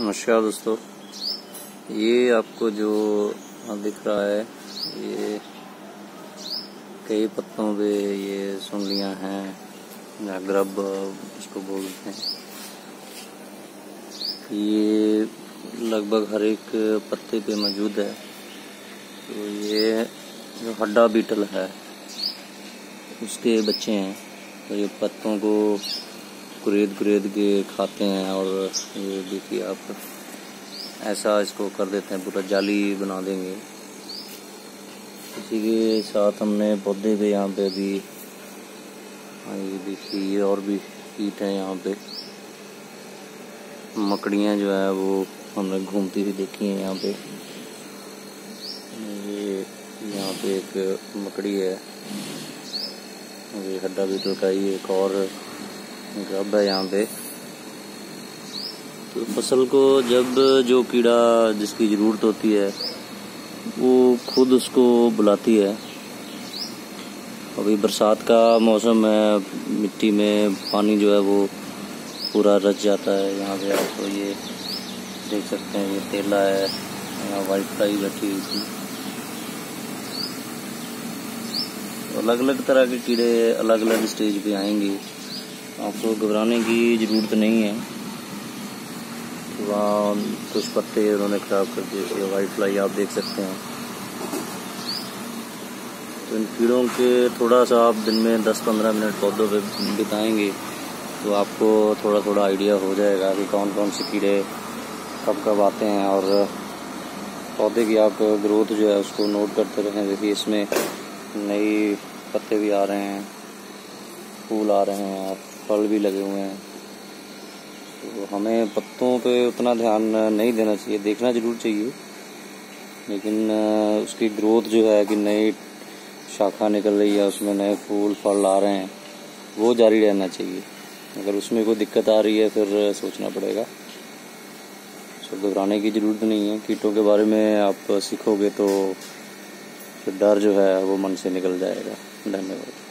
नमस्कार दोस्तों। ये आपको जो दिख रहा है, ये कई पत्तों पे ये सुंगलियाँ हैं या ग्रब इसको बोलते हैं। ये लगभग हर एक पत्ते पे मौजूद है। तो ये जो हड्डा बीटल है, उसके बच्चे हैं। तो ये पत्तों को कुरेद कुरेद के खाते हैं और ये देखिए आप ऐसा इसको कर देते हैं, पूरा जाली बना देंगे। इसी के साथ हमने पौधे पे यहाँ पे अभी हाँ ये देखिए, ये और भी कीट है यहाँ पे। मकड़ियाँ जो है वो हमने घूमती हुई देखी हैं यहाँ पे। ये यहाँ पे एक मकड़ी है। ये हड्डा बीटल का ही एक और गब है यहाँ पे। तो फ़सल को जब जो कीड़ा जिसकी ज़रूरत होती है, वो खुद उसको बुलाती है। अभी बरसात का मौसम है, मिट्टी में पानी जो है वो पूरा रच जाता है यहाँ पे। आप तो ये देख सकते हैं, ये तेला है, यहाँ वाइट फ्लाई बैठी हुई थी। अलग अलग तरह के कीड़े अलग अलग स्टेज पे आएँगे। आपको घबराने की ज़रूरत नहीं है। वहाँ कुछ पत्ते उन्होंने ख़राब कर दिए वाइट फ्लाई आप देख सकते हैं। तो इन कीड़ों के थोड़ा सा आप दिन में 10-15 मिनट पौधों पे बिताएँगे तो आपको थोड़ा थोड़ा आइडिया हो जाएगा कि कौन कौन से कीड़े कब कब आते हैं और पौधे की आप ग्रोथ जो है उसको नोट करते रहें। देखिए, इसमें नई पत्ते भी आ रहे हैं, फूल आ रहे हैं आप फल भी लगे हुए हैं। तो हमें पत्तों पे उतना ध्यान नहीं देना चाहिए, देखना ज़रूर चाहिए। लेकिन उसकी ग्रोथ जो है कि नई शाखा निकल रही है, उसमें नए फूल, फल आ रहे हैं, वो जारी रहना चाहिए। अगर उसमें कोई दिक्कत आ रही है, फिर सोचना पड़ेगा। तो घबराने की ज़रूरत नहीं है। कीटों के बारे में आप सीखोगे तो फिर डर जो है, वो मन से निकल जाएगा। धन्यवाद।